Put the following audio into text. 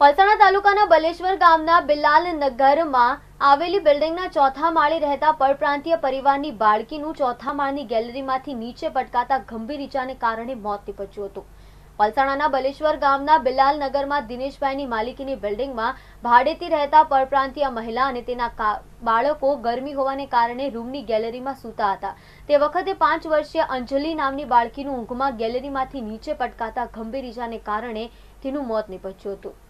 પલસાણા તાલુકાના બલેશ્વર ગામના બિલાલ નગરમાં આવેલી બિલ્ડિંગના ચોથા માળે રહેતા પરપ્રાંતીય પરિવારની બાળકીનું ચોથા માળની ગેલેરીમાંથી નીચે પટકાતા ગંભીર ઈજાને કારણે મોત નીપજ્યું હતું. પલસાણાના બલેશ્વર ગામના બિલાલ નગરમાં દિનેશભાઈની માલિકીની બિલ્ડિંગમાં ભાડેથી રહેતા પરપ્રાંતીય મહિલા અને તેના બાળકો ગરમી હોવાને કારણે રૂમની ગેલેરીમાં સૂતા હતા. તે વખતે પાંચ વર્ષીય અંજલિ નામની બાળકીનું ઊંઘમાં ગેલેરીમાંથી નીચે પટકાતા ગંભીર ઈજાને કારણે તેનું મોત નીપજ્યું હતું.